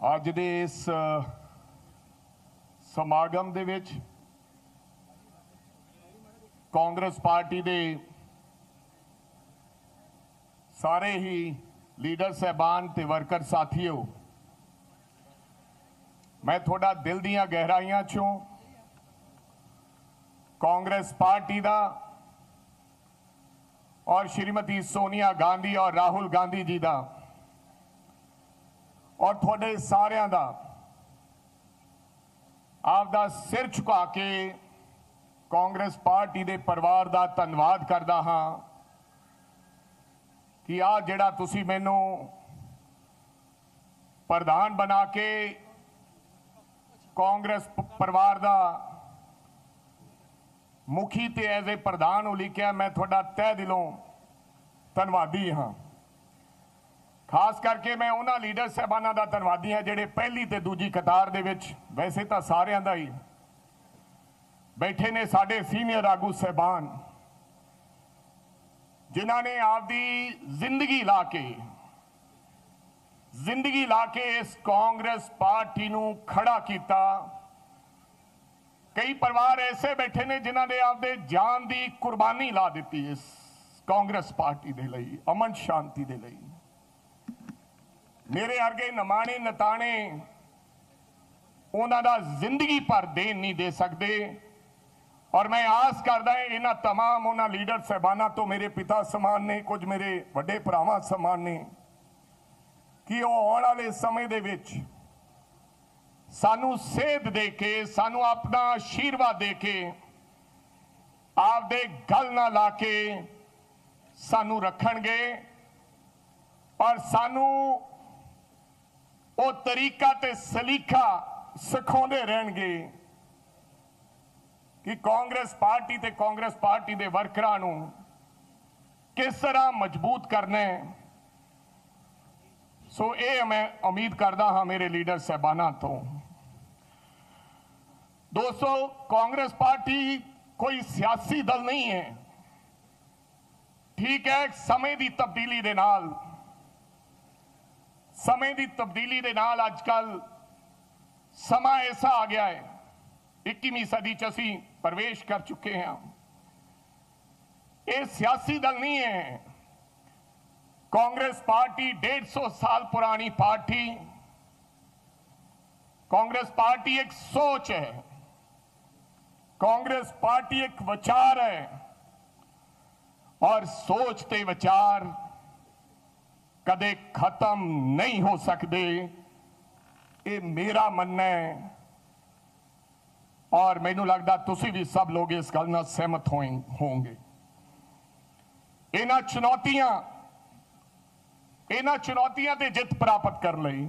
ਅੱਜ ਦੇ ਇਸ ਸਮਾਗਮ ਦੇ ਵਿੱਚ ਕਾਂਗਰਸ ਪਾਰਟੀ ਦੇ ਸਾਰੇ ਹੀ ਲੀਡਰ, ਸਹਿਬਾਨ ਤੇ ਵਰਕਰ ਸਾਥੀਓ, ਮੈਂ ਤੁਹਾਡਾ ਦਿਲ ਦੀਆਂ ਗਹਿਰਾਈਆਂ ਚੋਂ ਕਾਂਗਰਸ ਪਾਰਟੀ ਦਾ ਔਰ ਸ਼੍ਰੀਮਤੀ ਸੋਨੀਆ ਗਾਂਧੀ ਔਰ ਰਾਹੁਲ ਗਾਂਧੀ ਜੀ ਦਾ ਔਰ ਤੁਹਾਡੇ ਸਾਰਿਆਂ ਦਾ ਆਪ ਦਾ ਸਿਰ ਝੁਕਾ ਕੇ ਕਾਂਗਰਸ ਪਾਰਟੀ ਦੇ ਪਰਿਵਾਰ ਦਾ ਧੰਨਵਾਦ ਕਰਦਾ ਹਾਂ ਕਿ ਆ ਜਿਹੜਾ ਤੁਸੀਂ ਮੈਨੂੰ ਪ੍ਰਧਾਨ ਬਣਾ ਕੇ ਕਾਂਗਰਸ ਪਰਿਵਾਰ ਦਾ ਮੁਖੀ ਤੇ ਐਜ਼ ਏ ਪ੍ਰਧਾਨ ਉਲੀਕਿਆ ਮੈਂ ਤੁਹਾਡਾ ਤਹਿ ਦਿਲੋਂ ਧੰਨਵਾਦੀ ਹਾਂ। ਖਾਸ ਕਰਕੇ ਮੈਂ ਉਹਨਾਂ ਲੀਡਰ ਸਹਿਬਾਨਾਂ ਦਾ ਧੰਨਵਾਦੀ ਹਾਂ ਜਿਹੜੇ ਪਹਿਲੀ ਤੇ ਦੂਜੀ ਕਤਾਰ ਦੇ ਵਿੱਚ ਵੈਸੇ ਤਾਂ ਸਾਰਿਆਂ ਦਾ ਹੀ ਬੈਠੇ ਨੇ ਸਾਡੇ ਸੀਨੀਅਰ ਆਗੂ ਸਹਿਬਾਨ, ਜਿਨ੍ਹਾਂ ਨੇ ਆਪਦੀ ਜ਼ਿੰਦਗੀ ਲਾ ਕੇ, ਜ਼ਿੰਦਗੀ ਲਾ ਕੇ ਇਸ ਕਾਂਗਰਸ ਪਾਰਟੀ ਨੂੰ ਖੜਾ ਕੀਤਾ। ਕਈ ਪਰਿਵਾਰ ਐਸੇ ਬੈਠੇ ਨੇ ਜਿਨ੍ਹਾਂ ਨੇ ਆਪਦੇ ਜਾਨ ਦੀ ਕੁਰਬਾਨੀ ਲਾ ਦਿੱਤੀ ਇਸ ਕਾਂਗਰਸ ਪਾਰਟੀ ਦੇ ਲਈ, ਅਮਨ ਸ਼ਾਂਤੀ ਦੇ ਲਈ। ਮੇਰੇ ਅਰਗੇ ਨਮਾਣੇ ਨਤਾਣੇ ਉਹਨਾਂ ਦਾ ਜ਼ਿੰਦਗੀ ਭਰ ਦੇਣ ਨਹੀਂ ਦੇ ਸਕਦੇ ਔਰ ਮੈਂ ਆਸ ਕਰਦਾ ਹਾਂ ਇਹਨਾਂ तमाम ਉਹਨਾਂ ਲੀਡਰ ਸਹਿਬਾਨਾਂ ਤੋਂ ਮੇਰੇ ਪਿਤਾ ਸਮਾਨ ਨੇ ਕੁਝ ਮੇਰੇ ਵੱਡੇ ਭਰਾਵਾਂ ਸਮਾਨ ਨੇ ਕਿ ਉਹ ਆਉਣ ਵਾਲੇ ਸਮੇਂ ਦੇ ਵਿੱਚ ਸਾਨੂੰ ਸੇਧ ਦੇ ਕੇ ਸਾਨੂੰ ਆਪਣਾ ਆਸ਼ੀਰਵਾਦ ਦੇ ਕੇ ਆਪਦੇ ਗਲ ਨਾਲ ਲਾ ਕੇ ਸਾਨੂੰ ਰੱਖਣਗੇ ਔਰ ਸਾਨੂੰ ਉਹ ਤਰੀਕਾ ਤੇ ਸਲੀਖਾ ਸਿਖਾਉਂਦੇ ਰਹਿਣਗੇ ਕਿ ਕਾਂਗਰਸ ਪਾਰਟੀ ਤੇ ਕਾਂਗਰਸ ਪਾਰਟੀ ਦੇ ਵਰਕਰਾਂ ਨੂੰ ਕਿਸ ਤਰ੍ਹਾਂ ਮਜ਼ਬੂਤ ਕਰਨਾ ਸੋ ਇਹ ਮੈਂ ਉਮੀਦ ਕਰਦਾ ਹਾਂ ਮੇਰੇ ਲੀਡਰ ਸਹਿਬਾਨਾਂ ਤੋਂ। ਦੋਸਤੋ, ਕਾਂਗਰਸ ਪਾਰਟੀ ਕੋਈ ਸਿਆਸੀ ਦਲ ਨਹੀਂ ਹੈ। ਠੀਕ ਹੈ ਸਮੇਂ ਦੀ ਤਬਦੀਲੀ ਦੇ ਨਾਲ ਸਮੇਂ ਦੀ ਤਬਦੀਲੀ ਦੇ ਨਾਲ ਅੱਜ ਕੱਲ ਸਮਾਂ ਐਸਾ ਆ ਗਿਆ ਹੈ 21ਵੀਂ ਸਦੀ ਚ ਅਸੀਂ ਪ੍ਰਵੇਸ਼ ਕਰ ਚੁੱਕੇ ਹਾਂ। ਇਹ ਸਿਆਸੀ ਦਲ ਨਹੀਂ ਹੈ। ਕਾਂਗਰਸ ਪਾਰਟੀ 150 ਸਾਲ ਪੁਰਾਣੀ ਪਾਰਟੀ। ਕਾਂਗਰਸ ਪਾਰਟੀ ਇੱਕ ਸੋਚ ਹੈ। ਕਾਂਗਰਸ ਪਾਰਟੀ ਇੱਕ ਵਿਚਾਰ ਹੈ। ਔਰ ਸੋਚ सोचते ਵਿਚਾਰ ਕਦੇ ਖਤਮ ਨਹੀਂ ਹੋ ਸਕਦੇ। ਇਹ ਮੇਰਾ ਮੰਨਣਾ ਹੈ। ਔਰ ਮੈਨੂੰ ਲੱਗਦਾ ਤੁਸੀਂ ਵੀ ਸਭ ਲੋਕ ਇਸ ਗੱਲ ਨਾਲ ਸਹਿਮਤ ਹੋਏ ਹੋਵੋਗੇ। ਇਹਨਾਂ ਚੁਣੌਤੀਆਂ ਇਹਨਾਂ ਚੁਣੌਤੀਆਂ ਤੇ ਜਿੱਤ ਪ੍ਰਾਪਤ ਕਰਨ ਲਈ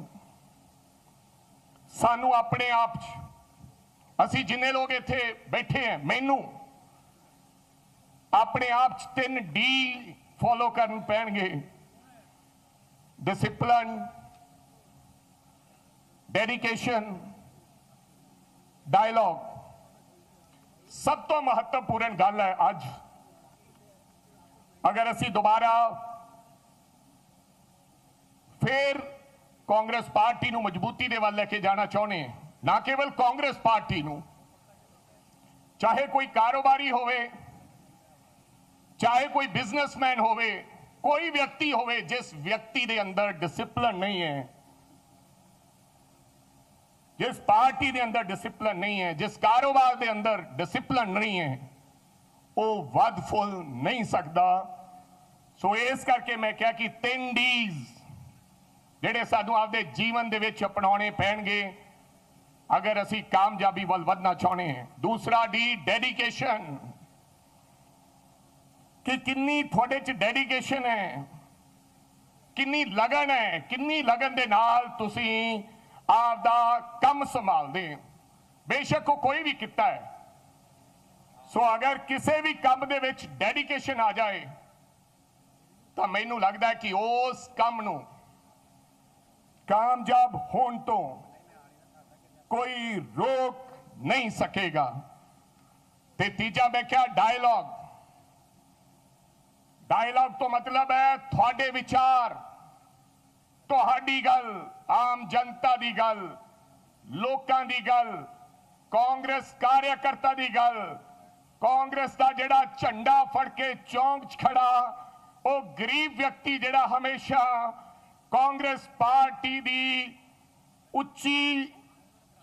ਸਾਨੂੰ ਆਪਣੇ ਆਪ 'ਚ ਅਸੀਂ ਜਿੰਨੇ ਲੋਕ ਇੱਥੇ ਬੈਠੇ ਆ ਮੈਨੂੰ ਆਪਣੇ ਆਪ 'ਚ ਤਿੰਨ ਡੀ ਫੋਲੋ ਕਰਨ ਪੈਣਗੇ। ਡਿਸਪਲਿਨ ਡੈਡੀਕੇਸ਼ਨ ਡਾਇਲੌਗ ਸਭ ਤੋਂ ਮਹੱਤਵਪੂਰਨ ਗੱਲ ਹੈ ਅੱਜ। ਅਗਰ ਅਸੀਂ ਦੁਬਾਰਾ ਫਿਰ ਕਾਂਗਰਸ ਪਾਰਟੀ ਨੂੰ ਮਜ਼ਬੂਤੀ ਦੇ ਵੱਲ ਲੈ ਕੇ ਜਾਣਾ ਚਾਹੁੰਦੇ ਹਾਂ, ਨਾ ਕੇਵਲ ਕਾਂਗਰਸ ਪਾਰਟੀ ਨੂੰ, ਚਾਹੇ ਕੋਈ ਕਾਰੋਬਾਰੀ ਹੋਵੇ, ਚਾਹੇ ਕੋਈ ਬਿਜ਼ਨਸਮੈਨ ਹੋਵੇ ਕੋਈ ਵਿਅਕਤੀ ਹੋਵੇ ਜਿਸ ਵਿਅਕਤੀ ਦੇ ਅੰਦਰ ਡਿਸਪਲਿਨ ਨਹੀਂ ਹੈ, ਜਿਸ ਪਾਰਟੀ ਦੇ ਅੰਦਰ ਡਿਸਪਲਿਨ ਨਹੀਂ ਹੈ, ਜਿਸ ਕਾਰੋਬਾਰ ਦੇ ਅੰਦਰ ਡਿਸਪਲਿਨ ਨਹੀਂ ਹੈ, ਉਹ ਵੱਧ ਫੁੱਲ ਨਹੀਂ ਸਕਦਾ। ਸੋ ਇਸ ਕਰਕੇ ਮੈਂ ਕਿਹਾ ਕਿ ਤਿੰਨ ਡੀਜ਼ ਜਿਹੜੇ ਸਾਨੂੰ ਆਪਦੇ ਜੀਵਨ ਦੇ ਵਿੱਚ ਅਪਣਾਉਣੇ ਪੈਣਗੇ, ਅਗਰ ਅਸੀਂ ਕਾਮਯਾਬੀ ਵੱਲ ਵਧਣਾ ਚਾਹੁੰਦੇ ਹਾਂ। ਦੂਸਰਾ ਡੀ ਡੈਡੀਕੇਸ਼ਨ ਕਿ ਕਿੰਨੀ ਤੁਹਾਡੇ ਚ ਡੈਡੀਕੇਸ਼ਨ ਹੈ? ਕਿੰਨੀ ਲਗਨ ਹੈ? ਕਿੰਨੀ ਲਗਨ ਦੇ ਨਾਲ ਤੁਸੀਂ ਆਪ ਦਾ ਕੰਮ ਸੰਭਾਲਦੇ ਹੋ? ਬੇਸ਼ੱਕ ਉਹ ਕੋਈ ਵੀ ਕੀਤਾ ਹੈ। ਸੋ ਅਗਰ ਕਿਸੇ ਵੀ ਕੰਮ ਦੇ ਵਿੱਚ ਡੈਡੀਕੇਸ਼ਨ ਆ ਜਾਏ, ਤਾਂ ਮੈਨੂੰ ਲੱਗਦਾ ਕਿ ਉਸ ਕੰਮ ਨੂੰ ਕਾਮਯਾਬ ਹੋਣ ਤੋਂ ਕੋਈ ਰੋਕ ਨਹੀਂ ਸਕੇਗਾ। ਤੇ ਤੀਜਾ ਮੈਂ ਕਿਹਾ ਡਾਇਲੌਗ ਡਾਇਲੌਗ ਤੋਂ ਮਤਲਬ ਹੈ ਤੁਹਾਡੇ ਵਿਚਾਰ, ਤੁਹਾਡੀ ਗੱਲ, ਆਮ ਜਨਤਾ ਦੀ ਗੱਲ, ਲੋਕਾਂ ਦੀ ਗੱਲ, ਕਾਂਗਰਸ ਕਾਰਿਆਕਰਤਾ ਦੀ ਗੱਲ, ਕਾਂਗਰਸ ਦਾ ਜਿਹੜਾ ਝੰਡਾ ਫੜ ਕੇ ਚੌਂਕ 'ਚ ਖੜਾ, ਉਹ ਗਰੀਬ ਵਿਅਕਤੀ ਜਿਹੜਾ ਹਮੇਸ਼ਾ ਕਾਂਗਰਸ ਪਾਰਟੀ ਦੀ ਉੱਚੀ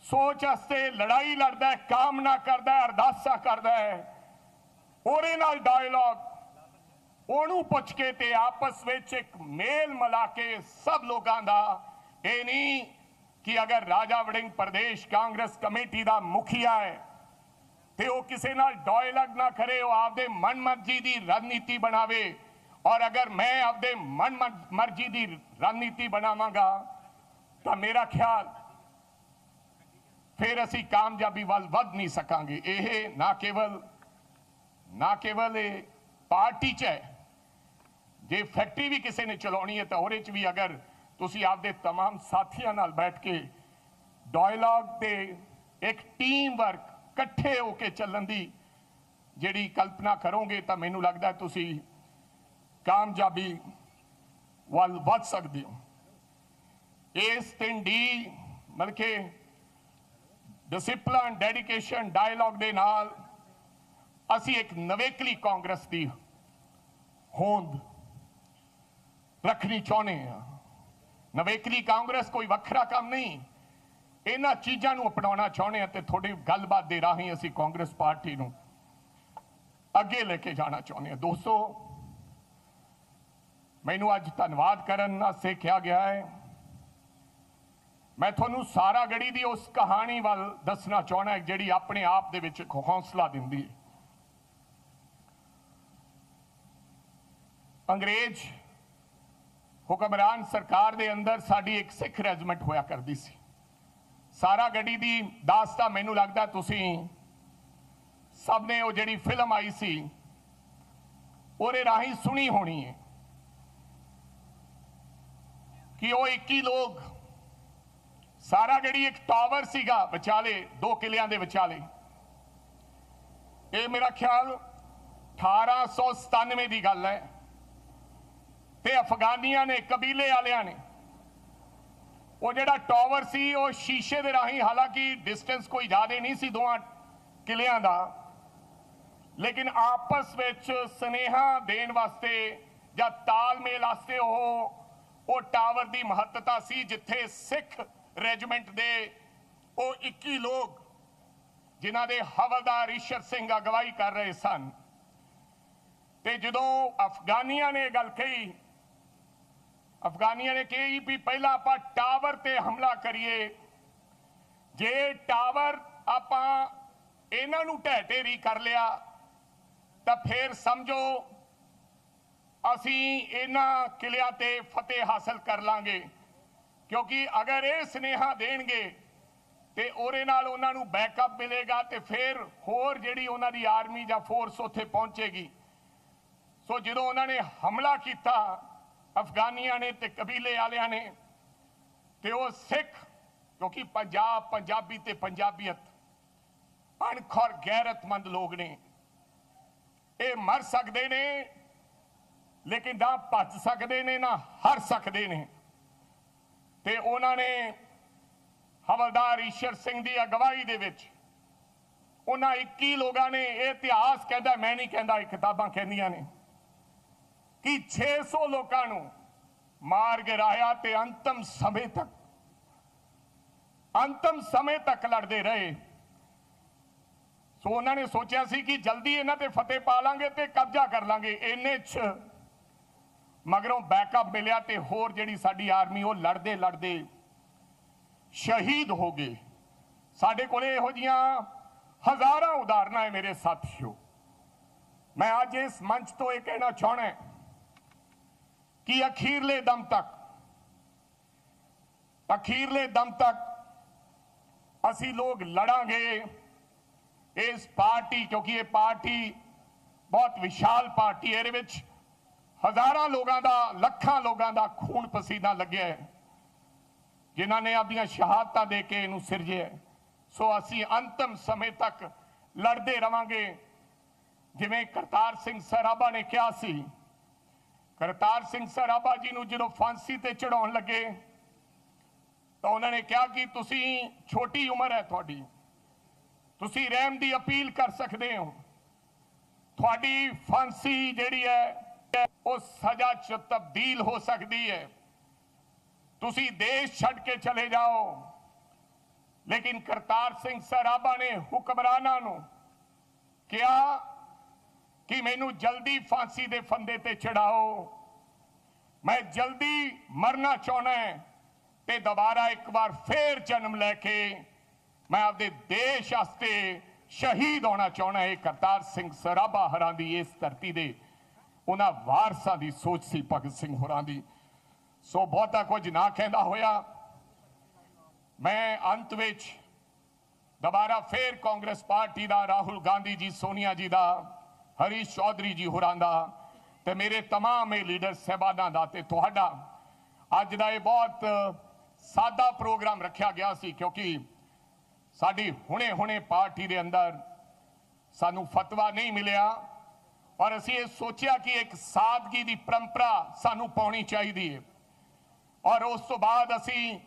ਸੋਚ ਵਾਸਤੇ ਲੜਾਈ ਲੜਦਾ ਹੈ, ਕਾਮਨਾ ਕਰਦਾ ਹੈ, ਅਰਦਾਸਾਂ ਕਰਦਾ ਹੈ, ਉਹਦੇ ਨਾਲ ਡਾਇਲੌਗ ਉਹਨੂੰ ਪੁੱਛ ਕੇ ਤੇ ਆਪਸ ਵਿੱਚ ਇੱਕ ਮੇਲ ਮਿਲਾ ਕੇ ਸਭ ਲੋਕਾਂ ਦਾ, ਇਹ ਨਹੀਂ ਕਿ ਅਗਰ ਰਾਜਾ ਵੜਿੰਗ ਪ੍ਰਦੇਸ਼ ਕਾਂਗਰਸ ਕਮੇਟੀ ਦਾ ਮੁਖੀਆ ਹੈ, ਤੇ ਉਹ ਕਿਸੇ ਨਾਲ ਡਾਇਲੌਗ ਨਾ ਕਰੇ, ਉਹ ਆਪਦੇ ਮਨ ਮਰਜ਼ੀ ਦੀ ਰਣਨੀਤੀ ਬਣਾਵੇ, ਔਰ ਅਗਰ ਮੈਂ ਆਪਦੇ ਮਨ ਮਰ- ਮਰਜ਼ੀ ਦੀ ਰਣਨੀਤੀ ਬਣਾਵਾਂਗਾ, ਤਾਂ ਮੇਰਾ ਖਿਆਲ ਫਿਰ ਅਸੀਂ ਕਾਮਯਾਬੀ ਵੱਲ ਵੱਧ ਨਹੀਂ ਸਕਾਂਗੇ। ਇਹ ਨਾ ਕੇਵਲ ਨਾ ਕੇਵਲ ਇਹ ਪਾਰਟੀ 'ਚ ਹੈ ਜੇ ਫੈਕਟਰੀ ਵੀ ਕਿਸੇ ਨੇ ਚਲਾਉਣੀ ਹੈ ਤਾਂ ਉਹਦੇ 'ਚ ਵੀ ਅਗਰ ਤੁਸੀਂ ਆਪਦੇ तमाम ਸਾਥੀਆਂ ਨਾਲ ਬੈਠ ਕੇ ਡਾਇਲੌਗ ਤੇ ਇੱਕ ਟੀਮ ਵਰਕ ਇਕੱਠੇ ਹੋ ਕੇ ਚੱਲਣ ਦੀ ਜਿਹੜੀ ਕਲਪਨਾ ਕਰੋਗੇ ਤਾਂ ਮੈਨੂੰ ਲੱਗਦਾ ਤੁਸੀਂ ਕਾਮਯਾਬੀ ਵੱਲ ਵੱਧ ਸਕਦੇ ਹੋ ਇਸ ਤਿੰਨ ਡੀ ਮਤਲਬ ਕਿ ਡਿਸਪਲਿਨ ਡੈਡੀਕੇਸ਼ਨ ਡਾਇਲੌਗ ਦੇ ਨਾਲ ਅਸੀਂ ਇੱਕ ਨਵੇਕਲੀ ਕਾਂਗਰਸ ਦੀ ਹੋਂਦ ਰੱਖਣੀ ਚਾਹੁੰਦੇ ਹਾਂ ਨਵੇਕਲੀ ਕਾਂਗਰਸ ਕੋਈ ਵੱਖਰਾ ਕੰਮ ਨਹੀਂ। ਇਹਨਾਂ ਚੀਜ਼ਾਂ ਨੂੰ ਅਪਣਾਉਣਾ ਚਾਹੁੰਦੇ ਹਾਂ ਤੇ ਤੁਹਾਡੀ ਗੱਲਬਾਤ ਦੇ ਰਾਹੀਂ ਅਸੀਂ ਕਾਂਗਰਸ ਪਾਰਟੀ ਨੂੰ ਅੱਗੇ ਲੈ ਕੇ ਜਾਣਾ ਚਾਹੁੰਦੇ ਹਾਂ ਦੋਸਤੋ, ਮੈਨੂੰ ਅੱਜ ਧੰਨਵਾਦ ਕਰਨ ਵਾਸਤੇ ਕਿਹਾ ਗਿਆ ਹੈ। ਮੈਂ ਤੁਹਾਨੂੰ ਸਾਰਾ ਗੜੀ ਦੀ ਉਸ ਕਹਾਣੀ ਵੱਲ ਦੱਸਣਾ ਚਾਹਣਾ ਜਿਹੜੀ ਆਪਣੇ ਆਪ ਦੇ ਵਿੱਚ ਇੱਕ ਹੌਸਲਾ ਦਿੰਦੀ ਹੈ। ਅੰਗਰੇਜ਼ ਹੁਕਮਰਾਨ ਸਰਕਾਰ ਦੇ ਅੰਦਰ ਸਾਡੀ ਇੱਕ ਸਿੱਖ ਰੈਜੀਮੈਂਟ ਹੋਇਆ ਕਰਦੀ ਸੀ। ਸਾਰਾ ਗੱਡੀ ਦੀ ਦਾਸਤਾ ਮੈਨੂੰ ਲੱਗਦਾ ਤੁਸੀਂ ਸਭ ਨੇ ਉਹ ਜਿਹੜੀ ਫਿਲਮ ਆਈ ਸੀ, ਉਹਦੇ ਰਾਹੀਂ ਸੁਣੀ ਹੋਣੀ ਹੈ ਕਿ ਉਹ 21 ਲੋਕ, ਸਾਰਾ ਜਿਹੜੀ ਇੱਕ ਟਾਵਰ ਸੀਗਾ ਵਿਚਾਲੇ, ਦੋ ਕਿਲਿਆਂ ਦੇ ਵਿਚਾਲੇ, ਇਹ ਮੇਰਾ ਖਿਆਲ 1897 ਦੀ ਗੱਲ ਹੈ। ਤੇ ਅਫਗਾਨੀਆਂ ਨੇ, ਕਬੀਲੇ ਵਾਲਿਆਂ ਨੇ। ਉਹ ਜਿਹੜਾ ਟਾਵਰ ਸੀ, ਉਹ ਸ਼ੀਸ਼ੇ ਦੇ ਰਾਹੀਂ, ਹਾਲਾਂਕਿ ਡਿਸਟੈਂਸ ਕੋਈ ਜ਼ਿਆਦਾ ਨਹੀਂ ਸੀ ਦੋਵਾਂ ਕਿਲਿਆਂ ਦਾ। ਲੇਕਿਨ ਆਪਸ ਵਿੱਚ ਸਨੇਹਾ ਦੇਣ ਵਾਸਤੇ ਜਾਂ ਤਾਲਮੇਲ ਵਾਸਤੇ ਉਹ ਉਹ ਟਾਵਰ ਦੀ ਮਹੱਤਤਾ ਸੀ, ਜਿੱਥੇ ਸਿੱਖ ਰੈਜੀਮੈਂਟ ਦੇ ਉਹ 21 ਲੋਕ, ਜਿਨ੍ਹਾਂ ਦੇ ਹਵਲਦਾਰ ਈਸ਼ਰ ਸਿੰਘ ਅਗਵਾਈ ਕਰ ਰਹੇ ਸਨ। ਤੇ ਜਦੋਂ ਅਫਗਾਨੀਆਂ ਨੇ ਇਹ ਗੱਲ ਕਹੀ ਅਫਗਾਨੀਆਂ ਨੇ ਕਿਹਾ ਵੀ ਪਹਿਲਾਂ ਆਪਾਂ ਟਾਵਰ ਤੇ ਹਮਲਾ ਕਰੀਏ। ਜੇ ਟਾਵਰ ਆਪਾਂ ਇਹਨਾਂ ਨੂੰ ਢਹਿ ਢੇਰੀ ਕਰ ਲਿਆ, ਤਾਂ ਫੇਰ ਸਮਝੋ ਅਸੀਂ ਇਹਨਾਂ ਕਿਲਿਆਂ ਤੇ ਫਤਿਹ ਹਾਸਲ ਕਰ ਲਾਂਗੇ। ਕਿਉਂਕਿ ਅਗਰ ਇਹ ਸਨੇਹਾ ਦੇਣਗੇ ਤੇ ਉਹਦੇ ਨਾਲ ਉਹਨਾਂ ਨੂੰ ਬੈਕਅਪ ਮਿਲੇਗਾ ਤੇ ਫਿਰ ਹੋਰ ਜਿਹੜੀ ਉਹਨਾਂ ਦੀ ਆਰਮੀ ਜਾਂ ਫੋਰਸ ਉੱਥੇ ਪਹੁੰਚੇਗੀ। ਸੋ ਜਦੋਂ ਉਹਨਾਂ ਨੇ ਹਮਲਾ ਕੀਤਾ ਅਫਗਾਨੀਆਂ ਨੇ ਤੇ ਕਬੀਲੇ ਵਾਲਿਆਂ ਨੇ ਤੇ ਉਹ ਸਿੱਖ, ਕਿਉਂਕਿ ਪੰਜਾਬ ਪੰਜਾਬੀ ਤੇ ਪੰਜਾਬੀਅਤ ਅਣਖੌਰ ਗੈਰਤਮੰਦ ਲੋਕ ਨੇ। ਇਹ ਮਰ ਸਕਦੇ ਨੇ, ਲੇਕਿਨ ਨਾ ਭੱਜ ਸਕਦੇ ਨੇ, ਨਾ ਹਰ ਸਕਦੇ ਨੇ। ਤੇ ਉਹਨਾਂ ਨੇ ਹਵਲਦਾਰ ਈਸ਼ਰ ਸਿੰਘ ਦੀ ਅਗਵਾਈ ਦੇ ਵਿੱਚ ਉਹਨਾਂ 21 ਲੋਕਾਂ ਨੇ ਇਹ ਇਤਿਹਾਸ ਕਹਿੰਦਾ, ਮੈਂ ਨਹੀਂ ਕਹਿੰਦਾ, ਇਹ ਕਿਤਾਬਾਂ ਕਹਿੰਦੀਆਂ ਨੇ। ਕਿ 600 ਲੋਕਾਂ ਨੂੰ ਮਾਰ ਗਿਰਾਇਆ ਤੇ ਅੰਤਮ ਸਮੇਂ ਤੱਕ, ਅੰਤਮ ਸਮੇਂ ਤੱਕ ਲੜਦੇ ਰਹੇ। ਸੋ ਉਹਨਾਂ ਨੇ ਸੋਚਿਆ ਸੀ ਕਿ ਜਲਦੀ ਇਹਨਾਂ ਤੇ ਫਤਿਹ ਪਾ ਲਾਂਗੇ ਤੇ ਕਬਜ਼ਾ ਕਰ ਲਾਂਗੇ। ਇੰਨੇ ਚ ਮਗਰੋਂ ਬੈਕਅਪ ਮਿਲਿਆ ਤੇ ਹੋਰ ਜਿਹੜੀ ਸਾਡੀ ਆਰਮੀ ਉਹ ਲੜਦੇ ਲੜਦੇ ਸ਼ਹੀਦ ਹੋ ਗਏ। ਸਾਡੇ ਕੋਲੇ ਇਹੋ ਜੀਆਂ ਹਜ਼ਾਰਾਂ ਉਦਾਹਰਨਾਂ ਹੈ ਮੇਰੇ ਸਾਥੀਓ। ਮੈਂ ਅੱਜ ਇਸ ਮੰਚ ਤੋਂ ਇਹ ਕਹਿਣਾ ਚਾਹਣਾ ਕਿ ਅਖੀਰਲੇ ਦਮ ਤੱਕ, ਅਖੀਰਲੇ ਦਮ ਤੱਕ ਅਸੀਂ ਲੋਕ ਲੜਾਂਗੇ। ਇਸ ਪਾਰਟੀ, ਕਿਉਂਕਿ ਇਹ ਪਾਰਟੀ ਬਹੁਤ ਵਿਸ਼ਾਲ ਪਾਰਟੀ ਹੈ, ਇਹਦੇ ਵਿੱਚ ਹਜ਼ਾਰਾਂ ਲੋਕਾਂ ਦਾ, ਲੱਖਾਂ ਲੋਕਾਂ ਦਾ ਖੂਨ ਪਸੀਨਾ ਲੱਗਿਆ ਹੈ। ਜਿਨ੍ਹਾਂ ਨੇ ਆਪਣੀਆਂ ਸ਼ਹਾਦਤਾਂ ਦੇ ਕੇ ਇਹਨੂੰ ਸਿਰਜਿਆ ਸੋ ਅਸੀਂ ਅੰਤਮ ਸਮੇਂ ਤੱਕ ਲੜਦੇ ਰਵਾਂਗੇ। ਜਿਵੇਂ ਕਰਤਾਰ ਸਿੰਘ ਸਰਾਭਾ ਨੇ ਕਿਹਾ ਸੀ ਕਰਤਾਰ ਸਿੰਘ ਸਰਾਭਾ ਜੀ ਨੂੰ ਜਦੋਂ ਫਾਂਸੀ ਤੇ ਚੜਾਉਣ ਲੱਗੇ, ਤਾਂ ਉਹਨਾਂ ਨੇ ਕਿਹਾ ਕਿ ਤੁਸੀਂ ਛੋਟੀ ਉਮਰ ਹੈ ਤੁਹਾਡੀ। ਤੁਸੀਂ ਰਹਿਮ ਦੀ ਅਪੀਲ ਕਰ ਸਕਦੇ ਹੋ। ਤੁਹਾਡੀ ਫਾਂਸੀ ਜਿਹੜੀ ਹੈ, ਉਹ ਸਜ਼ਾ ਚ ਤਬਦੀਲ ਹੋ ਸਕਦੀ ਹੈ। ਤੁਸੀਂ ਦੇਸ਼ ਛੱਡ ਕੇ ਚਲੇ ਜਾਓ। ਲੇਕਿਨ ਕਰਤਾਰ ਸਿੰਘ ਸਰਾਭਾ ਨੇ ਹੁਕਮਰਾਨਾਂ ਨੂੰ ਕਿਹਾ ਕਿ ਮੈਨੂੰ ਜਲਦੀ ਫਾਂਸੀ ਦੇ ਫੰਦੇ ਤੇ ਚੜਾਓ। ਮੈਂ ਜਲਦੀ ਮਰਨਾ ਚਾਹਣਾ ਤੇ ਦੁਬਾਰਾ ਇੱਕ ਵਾਰ ਫੇਰ ਜਨਮ ਲੈ ਕੇ ਮੈਂ ਆਪਦੇ ਦੇਸ਼ ਵਾਸਤੇ ਸ਼ਹੀਦ ਹੋਣਾ ਚਾਹਣਾ ਹੈ। ਇਹ ਕਰਤਾਰ ਸਿੰਘ ਸਰਾਭਾ ਹਰਾਂ ਦੀ ਇਸ ਧਰਤੀ ਦੇ ਉਹਨਾਂ ਵਾਰਸਾਂ ਦੀ ਸੋਚ ਸੀ ਭਗਤ ਸਿੰਘ ਹੋਰਾਂ ਦੀ। ਸੋ ਬਹੁਤਾ ਕੁਝ ਨਾ ਕਹਿੰਦਾ ਹੋਇਆ। ਮੈਂ ਅੰਤ ਵਿੱਚ ਦੁਬਾਰਾ ਫੇਰ ਕਾਂਗਰਸ ਪਾਰਟੀ ਦਾ ਰਾਹੁਲ ਗਾਂਧੀ ਜੀ, ਸੋਨੀਆ ਜੀ ਦਾ ਹਰੀਸ਼ ਚੌਧਰੀ ਜੀ ਹੋਰਾਂ ਦਾ ਤੇ ਮੇਰੇ तमाम ਇਹ ਲੀਡਰ ਸਹਿਬਾਨਾਂ ਦਾ ਤੇ ਤੁਹਾਡਾ ਅੱਜ ਦਾ ਇਹ ਬਹੁਤ ਸਾਦਾ ਪ੍ਰੋਗਰਾਮ ਰੱਖਿਆ ਗਿਆ ਸੀ ਕਿਉਂਕਿ ਸਾਡੀ ਹੁਣੇ-ਹੁਣੇ ਪਾਰਟੀ ਦੇ ਅੰਦਰ ਸਾਨੂੰ ਫਤਵਾ ਨਹੀਂ ਮਿਲਿਆ ਔਰ ਅਸੀਂ ਇਹ ਸੋਚਿਆ ਕਿ ਇੱਕ ਸਾਦਗੀ ਦੀ ਪਰੰਪਰਾ ਸਾਨੂੰ ਪਾਉਣੀ ਚਾਹੀਦੀ ਹੈ ਔਰ ਉਸ ਤੋਂ ਬਾਅਦ ਅਸੀਂ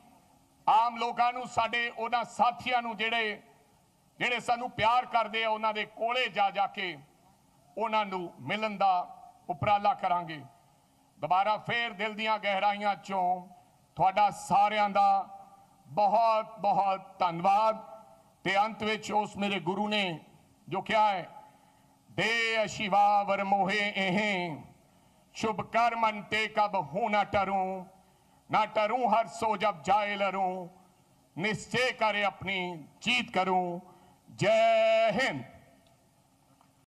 ਆਮ ਲੋਕਾਂ ਨੂੰ ਸਾਡੇ ਉਹਨਾਂ ਸਾਥੀਆਂ ਨੂੰ ਜਿਹੜੇ ਜਿਹੜੇ ਸਾਨੂੰ ਪਿਆਰ ਕਰਦੇ ਆ ਉਹਨਾਂ ਦੇ ਕੋਲੇ ਜਾ ਜਾ ਕੇ ਉਹਨਾਂ ਨੂੰ ਮਿਲਣ ਦਾ ਉਪਰਾਲਾ ਕਰਾਂਗੇ। ਦੁਬਾਰਾ ਫੇਰ ਦਿਲ ਦੀਆਂ ਗਹਿਰਾਈਆਂ ਚੋਂ ਤੁਹਾਡਾ ਸਾਰਿਆਂ ਦਾ ਬਹੁਤ ਬਹੁਤ ਧੰਨਵਾਦ ਤੇ ਅੰਤ ਵਿੱਚ ਉਸ ਮੇਰੇ ਗੁਰੂ ਨੇ ਜੋ ਕਿਹਾ ਹੈ, ਦੇ ਅਸ਼ਿਵਾ ਵਰਮੋਹੇ ਇਹ, ਸ਼ੁਭ ਕਰਮਨ ਤੇ ਕਬ ਹੂੰ ਨਾ ਟਰੂ ਨਾ ਟਰੂ ਹਰ ਸੋ ਜਬ ਜਾਏ ਲਰੂ, ਨਿਸ਼ਚੇ ਕਰੇ ਆਪਣੀ ਜੀਤ ਕਰੂ। ਜੈ ਹਿੰਦ।